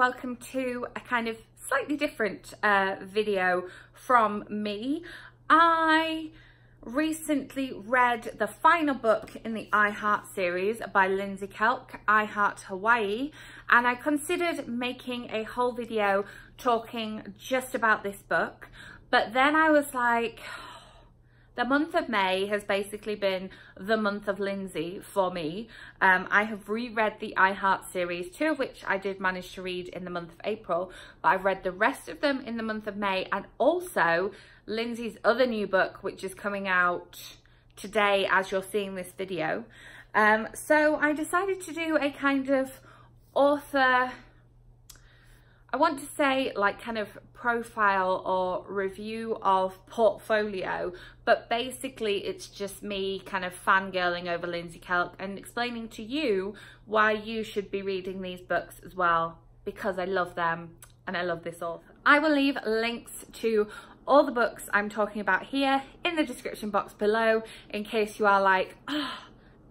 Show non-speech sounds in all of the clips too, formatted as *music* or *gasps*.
welcome to a kind of slightly different uh, video from me. I recently read the final book in the I Heart series by Lindsey Kelk, I Heart Hawaii, and I considered making a whole video talking just about this book, but then I was like, the month of May has basically been the month of Lindsey for me. Um, I have reread the I Heart series, two of which I did manage to read in the month of April, but I've read the rest of them in the month of May and also Lindsey's other new book, which is coming out today as you're seeing this video. Um, so I decided to do a kind of author I want to say like kind of profile or review of portfolio, but basically it's just me kind of fangirling over Lindsey Kelk and explaining to you why you should be reading these books as well, because I love them and I love this author. I will leave links to all the books I'm talking about here in the description box below in case you are like, oh,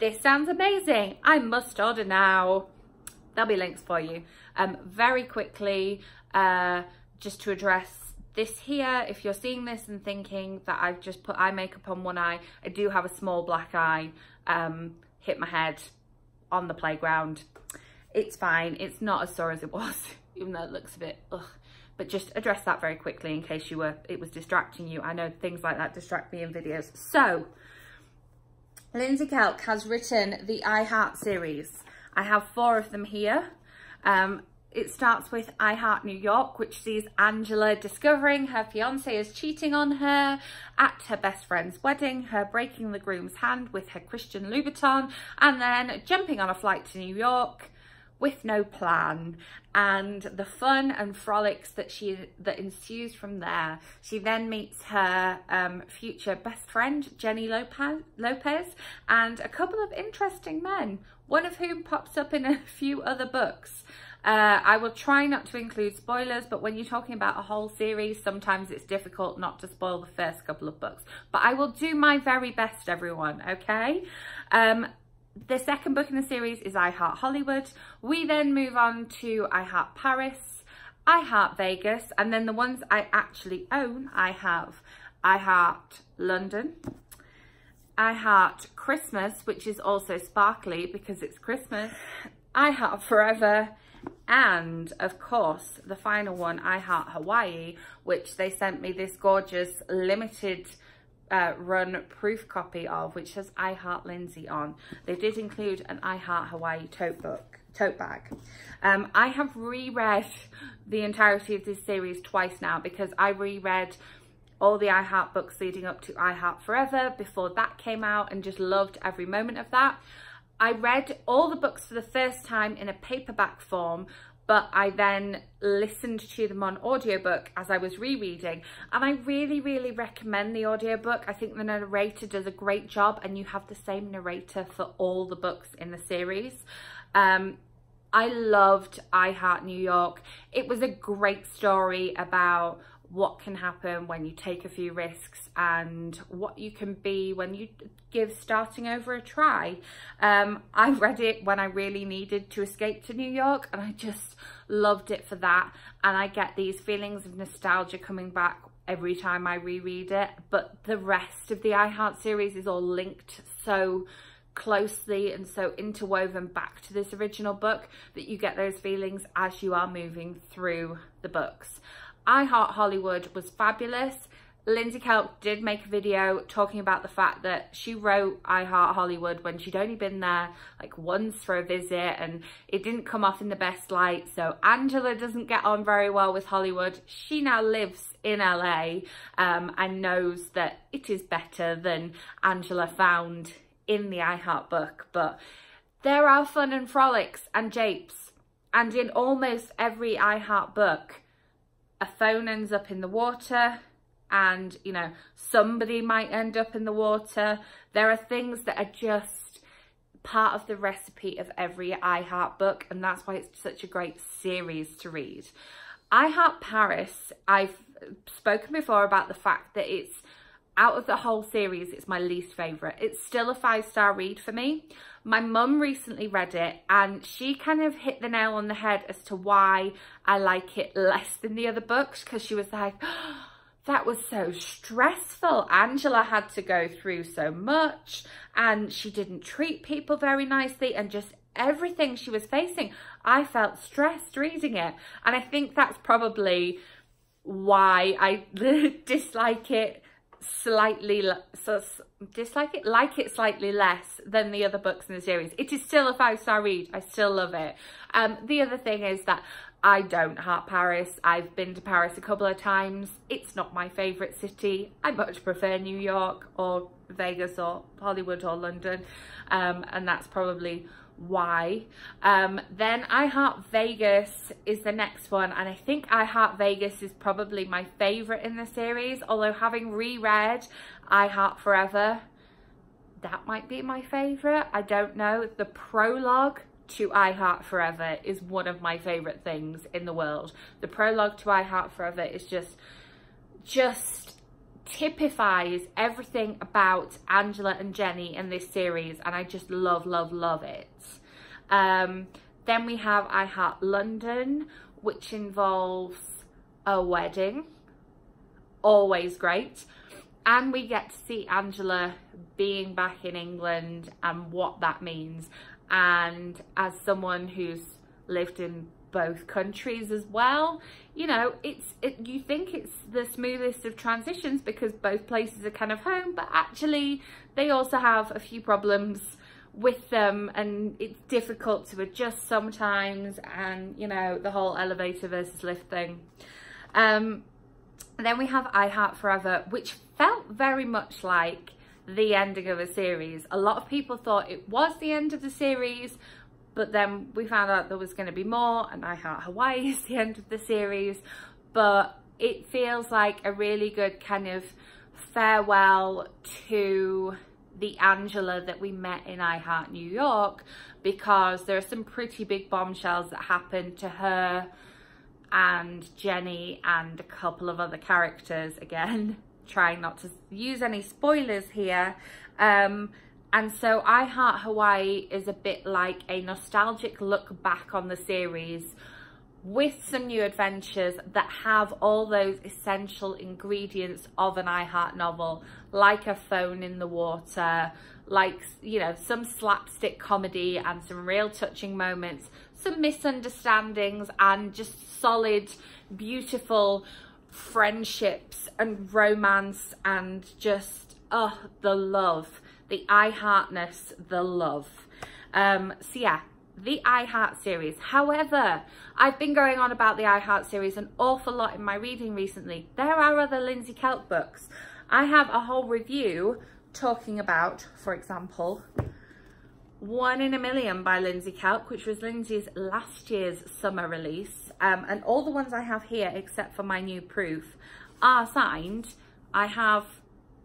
this sounds amazing, I must order now there'll be links for you. Um, very quickly, uh, just to address this here, if you're seeing this and thinking that I've just put eye makeup on one eye, I do have a small black eye, um, hit my head on the playground. It's fine, it's not as sore as it was, *laughs* even though it looks a bit, ugh. But just address that very quickly in case you were, it was distracting you. I know things like that distract me in videos. So, Lindsey Kelk has written the I Heart series. I have four of them here. Um, it starts with I Heart New York, which sees Angela discovering her fiance is cheating on her at her best friend's wedding, her breaking the groom's hand with her Christian Louboutin, and then jumping on a flight to New York with no plan and the fun and frolics that she that ensues from there she then meets her um, future best friend jenny lopez lopez and a couple of interesting men one of whom pops up in a *laughs* few other books uh, I will try not to include spoilers, but when you're talking about a whole series, sometimes it's difficult not to spoil the first couple of books. But I will do my very best, everyone, okay? Um, the second book in the series is I Heart Hollywood. We then move on to I Heart Paris, I Heart Vegas, and then the ones I actually own, I have I Heart London, I Heart Christmas, which is also sparkly because it's Christmas, I Heart Forever, and of course the final one, I Heart Hawaii, which they sent me this gorgeous limited uh, run proof copy of, which says I Heart Lindsey on. They did include an I Heart Hawaii tote book, tote bag. Um, I have reread the entirety of this series twice now because I reread all the I Heart books leading up to I Heart Forever before that came out and just loved every moment of that. I read all the books for the first time in a paperback form but I then listened to them on audiobook as I was rereading and I really really recommend the audiobook. I think the narrator does a great job and you have the same narrator for all the books in the series. Um, I loved I Heart New York. It was a great story about what can happen when you take a few risks and what you can be when you give starting over a try. Um, I read it when I really needed to escape to New York and I just loved it for that. And I get these feelings of nostalgia coming back every time I reread it. But the rest of the iHeart series is all linked so closely and so interwoven back to this original book that you get those feelings as you are moving through the books. I Heart Hollywood was fabulous. Lindsey Kelk did make a video talking about the fact that she wrote I Heart Hollywood when she'd only been there like once for a visit and it didn't come off in the best light. So Angela doesn't get on very well with Hollywood. She now lives in LA um, and knows that it is better than Angela found in the I Heart book. But there are fun and frolics and japes and in almost every I Heart book a phone ends up in the water and, you know, somebody might end up in the water. There are things that are just part of the recipe of every I Heart book and that's why it's such a great series to read. I Heart Paris, I've spoken before about the fact that it's out of the whole series, it's my least favourite. It's still a five-star read for me. My mum recently read it and she kind of hit the nail on the head as to why I like it less than the other books because she was like, *gasps* that was so stressful. Angela had to go through so much and she didn't treat people very nicely and just everything she was facing. I felt stressed reading it. And I think that's probably why I *laughs* dislike it slightly so dislike it like it slightly less than the other books in the series. It is still a five star read. I still love it. Um the other thing is that i don't heart paris. I've been to paris a couple of times. It's not my favorite city. I much prefer new york or vegas or hollywood or london. Um and that's probably why. Um, then I Heart Vegas is the next one and I think I Heart Vegas is probably my favourite in the series although having reread I Heart Forever that might be my favourite. I don't know. The prologue to I Heart Forever is one of my favourite things in the world. The prologue to I Heart Forever is just, just typifies everything about Angela and Jenny in this series and I just love, love, love it. Um, then we have I Heart London, which involves a wedding. Always great. And we get to see Angela being back in England and what that means. And as someone who's lived in both countries as well. You know, it's it, you think it's the smoothest of transitions because both places are kind of home, but actually they also have a few problems with them and it's difficult to adjust sometimes and you know the whole elevator versus lift thing um then we have i heart forever which felt very much like the ending of a series a lot of people thought it was the end of the series but then we found out there was going to be more and I Heart Hawaii is the end of the series. But it feels like a really good kind of farewell to the Angela that we met in I Heart New York because there are some pretty big bombshells that happened to her and Jenny and a couple of other characters. Again *laughs* trying not to use any spoilers here. Um, and so I Heart Hawaii is a bit like a nostalgic look back on the series with some new adventures that have all those essential ingredients of an I Heart novel, like a phone in the water, like, you know, some slapstick comedy and some real touching moments, some misunderstandings and just solid, beautiful friendships and romance and just, oh, the love the I Heartness, the love. Um, so yeah, the I Heart series. However, I've been going on about the I Heart series an awful lot in my reading recently. There are other Lindsey Kelk books. I have a whole review talking about, for example, One in a Million by Lindsey Kelk, which was Lindsey's last year's summer release. Um, and all the ones I have here, except for my new proof, are signed. I have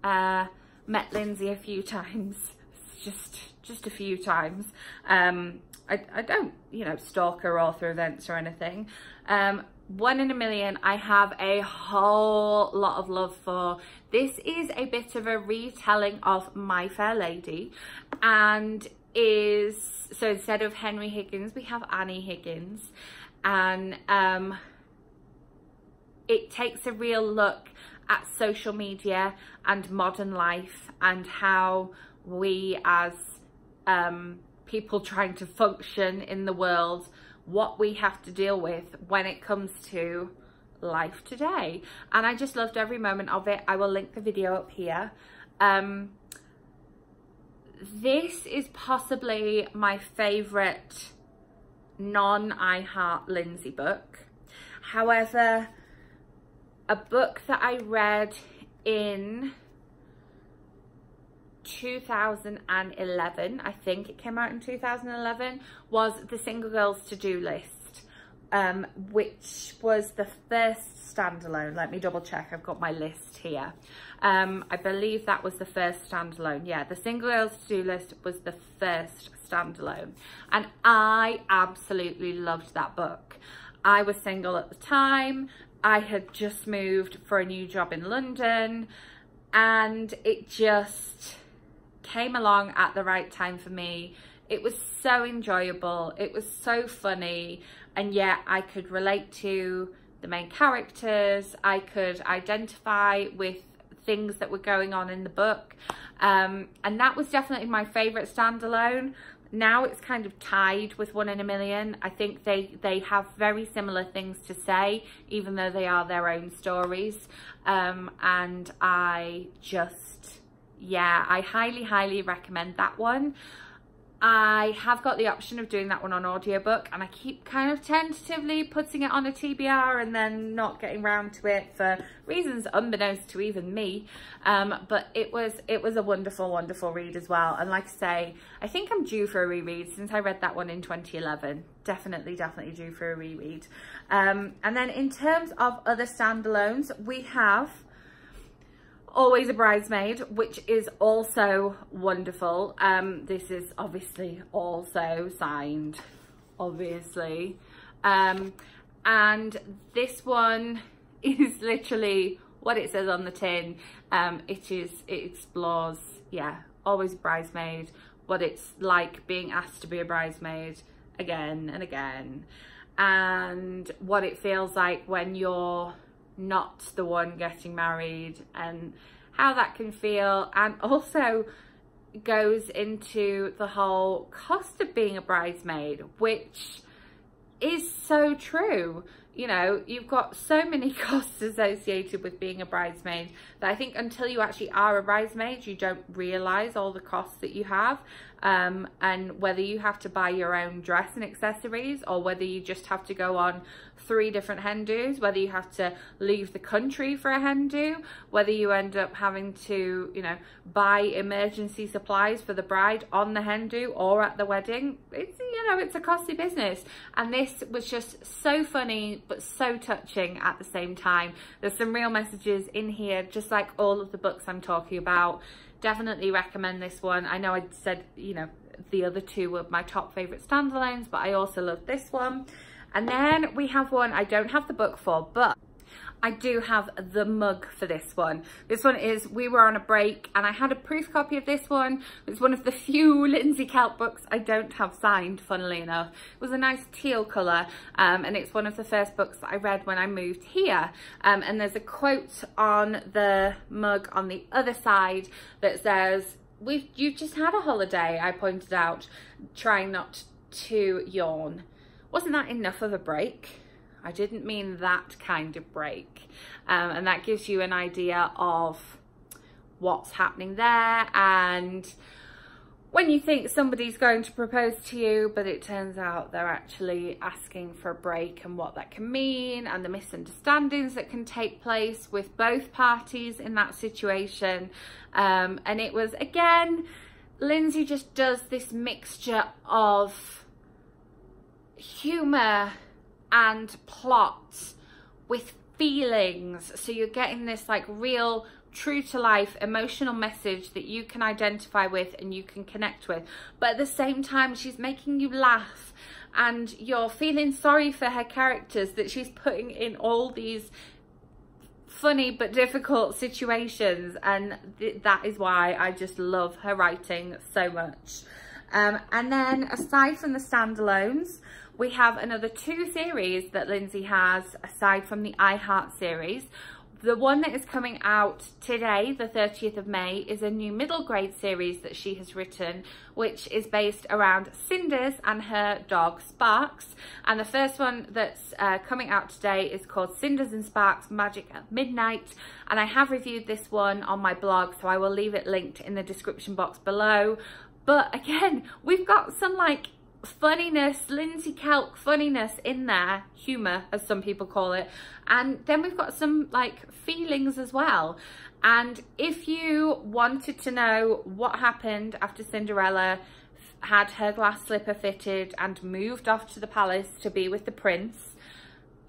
uh, met Lindsey a few times, just just a few times. Um, I, I don't, you know, stalk her or through events or anything. Um, one in a million I have a whole lot of love for. This is a bit of a retelling of My Fair Lady and is, so instead of Henry Higgins, we have Annie Higgins and um, it takes a real look at social media and modern life and how we as um, people trying to function in the world, what we have to deal with when it comes to life today. And I just loved every moment of it. I will link the video up here. Um, this is possibly my favourite non-I Heart Lindsey book. However, a book that I read in 2011, I think it came out in 2011, was The Single Girls To-Do List, um, which was the first standalone. Let me double check, I've got my list here. Um, I believe that was the first standalone. Yeah, The Single Girls To-Do List was the first standalone. And I absolutely loved that book. I was single at the time I had just moved for a new job in London and it just came along at the right time for me. It was so enjoyable. It was so funny. And yet I could relate to the main characters. I could identify with things that were going on in the book. Um, and that was definitely my favourite standalone. Now it's kind of tied with One in a Million. I think they, they have very similar things to say, even though they are their own stories. Um, and I just, yeah, I highly, highly recommend that one. I have got the option of doing that one on audiobook and I keep kind of tentatively putting it on a TBR and then not getting round to it for reasons unbeknownst to even me. Um, but it was it was a wonderful, wonderful read as well. And like I say, I think I'm due for a reread since I read that one in 2011. Definitely, definitely due for a reread. Um, and then in terms of other standalones, we have Always a Bridesmaid, which is also wonderful. Um, this is obviously also signed, obviously. Um, and this one *laughs* is literally what it says on the tin. Um, it is, it explores, yeah, always a bridesmaid, what it's like being asked to be a bridesmaid again and again. And what it feels like when you're not the one getting married and how that can feel. And also goes into the whole cost of being a bridesmaid which is so true. You know you've got so many *laughs* costs associated with being a bridesmaid that I think until you actually are a bridesmaid you don't realize all the costs that you have um, and whether you have to buy your own dress and accessories or whether you just have to go on three different hen dos, whether you have to leave the country for a hen do, whether you end up having to, you know, buy emergency supplies for the bride on the hen do or at the wedding. It's, you know, it's a costly business. And this was just so funny, but so touching at the same time. There's some real messages in here, just like all of the books I'm talking about definitely recommend this one. I know I said, you know, the other two were my top favourite standalones, but I also love this one. And then we have one I don't have the book for, but I do have the mug for this one. This one is We Were on a Break and I had a proof copy of this one. It's one of the *laughs* few Lindsey Kelk books I don't have signed, funnily enough. It was a nice teal colour um, and it's one of the first books that I read when I moved here. Um, and there's a quote on the mug on the other side that says, We've, you've just had a holiday, I pointed out, trying not to yawn. Wasn't that enough of a break? I didn't mean that kind of break. Um, and that gives you an idea of what's happening there and when you think somebody's going to propose to you but it turns out they're actually asking for a break and what that can mean and the misunderstandings that can take place with both parties in that situation um, and it was again Lindsey just does this mixture of humour and plot with feelings. So you're getting this like real true to life emotional message that you can identify with and you can connect with. But at the same time, she's making you laugh and you're feeling sorry for her characters that she's putting in all these funny but difficult situations and th that is why I just love her writing so much. Um, and then aside from the standalones, we have another two series that Lindsey has aside from the I Heart series. The one that is coming out today, the 30th of May, is a new middle grade series that she has written, which is based around Cinders and her dog Sparks. And the first one that's uh, coming out today is called Cinders and Sparks Magic at Midnight. And I have reviewed this one on my blog, so I will leave it linked in the description box below. But again, we've got some like funniness, Lindsey Kelk funniness in there, humour as some people call it. And then we've got some like feelings as well. And if you wanted to know what happened after Cinderella had her glass slipper fitted and moved off to the palace to be with the prince,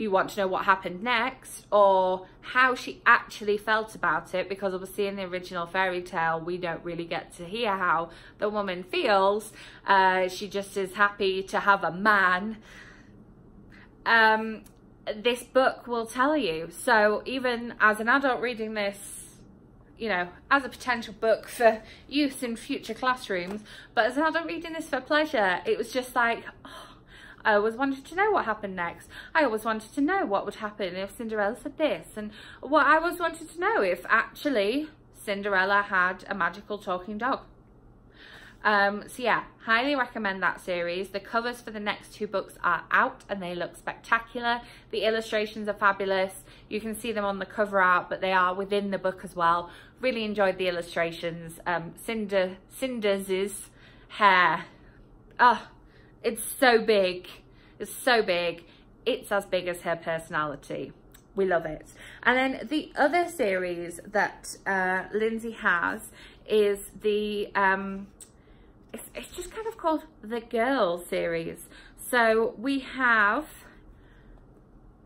you want to know what happened next or how she actually felt about it because obviously in the original fairy tale we don't really get to hear how the woman feels uh, she just is happy to have a man um, this book will tell you so even as an adult reading this you know, as a potential book for use in future classrooms. But as an adult reading this for pleasure, it was just like, oh, I always wanted to know what happened next. I always wanted to know what would happen if Cinderella said this. And what I always wanted to know if actually Cinderella had a magical talking dog. Um, so yeah, highly recommend that series. The covers for the next two books are out and they look spectacular. The illustrations are fabulous. You can see them on the cover art, but they are within the book as well. Really enjoyed the illustrations. Um, Cinder, Cinder's hair. Oh, it's so big. It's so big. It's as big as her personality. We love it. And then the other series that uh, Lindsey has is the... Um, it's, it's just kind of called the Girl series. So we have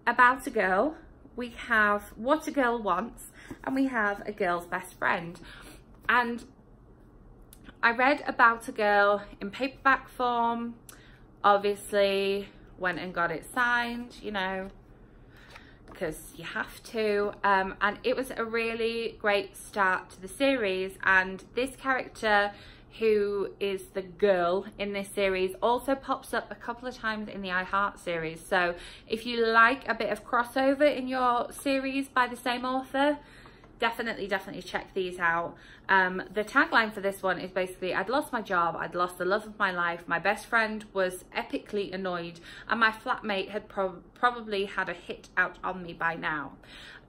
About a Girl, we have What a Girl Wants, and we have A Girl's Best Friend. And I read About a Girl in paperback form, obviously went and got it signed, you know, because you have to. Um, and it was a really great start to the series. And this character who is the girl in this series, also pops up a couple of times in the I Heart series. So if you like a bit of crossover in your series by the same author, definitely, definitely check these out. Um, the tagline for this one is basically, I'd lost my job, I'd lost the love of my life, my best friend was epically annoyed, and my flatmate had pro probably had a hit out on me by now.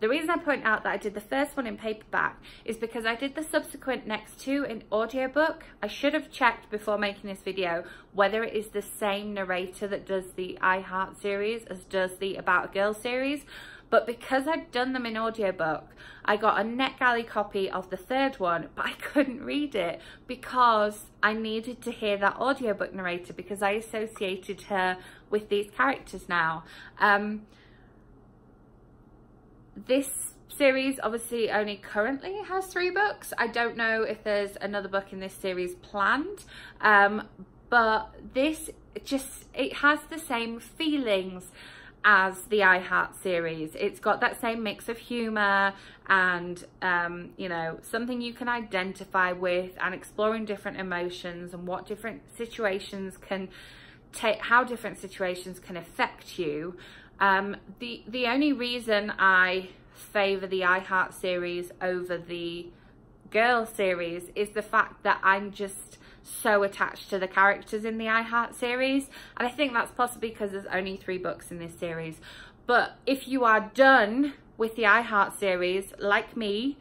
The reason I point out that I did the first one in paperback is because I did the subsequent next two in audiobook. I should have checked before making this video whether it is the same narrator that does the I Heart series as does the About a Girl series. But because I'd done them in audiobook, I got a NetGalley copy of the third one, but I *laughs* couldn't read it because I needed to hear that audiobook narrator because I associated her with these characters now. Um, this series obviously only currently has three books. I don't know if there's another book in this series planned, um, but this just, it has the same feelings as the I Heart series. It's got that same mix of humour and, um, you know, something you can identify with and exploring different emotions and what different situations can take, how different situations can affect you. Um, the, the only reason I favour the I Heart series over the Girl series is the fact that I'm just so attached to the characters in the I Heart series. And I think that's possibly because there's only three books in this series. But if you are done with the I Heart series, like me,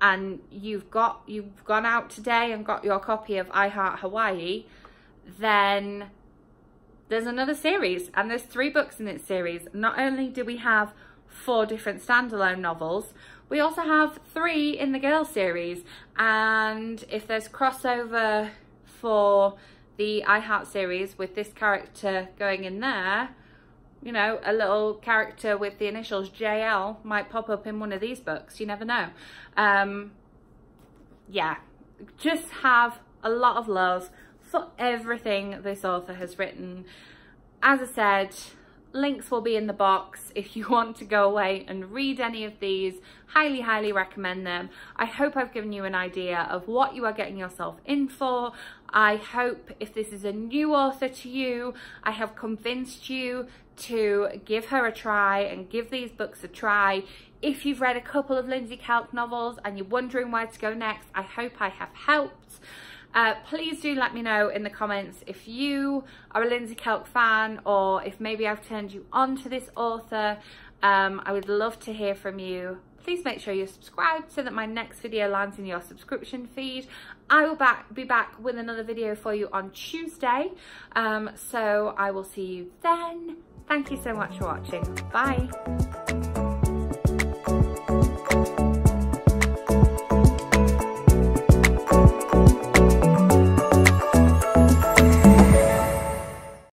and you've got you've gone out today and got your copy of I Heart Hawaii, then there's another series and there's three books in this series. Not only do we have four different standalone novels, we also have three in the girl series. And if there's crossover for the I Heart series with this character going in there, you know, a little character with the initials JL might pop up in one of these books. You never know. Um, yeah, just have a lot of love for everything this author has written. As I said, links will be in the box if you *laughs* want to go away and read any of these. Highly, highly recommend them. I hope I've given you an idea of what you are getting yourself in for. I hope if this is a new author to you, I have convinced you to give her a try and give these books a try. If you've read a couple of Lindsey Kelk novels and you're wondering where to go next, I hope I have helped. Uh, please do let me know in the comments if you are a Lindsey Kelk fan or if maybe I've turned you on to this author. Um, I would love to hear from you. Please make sure you're subscribed so that my next video lands in your subscription feed. I will back, be back with another video for you on Tuesday. Um, so I will see you then. Thank you so much for watching. Bye.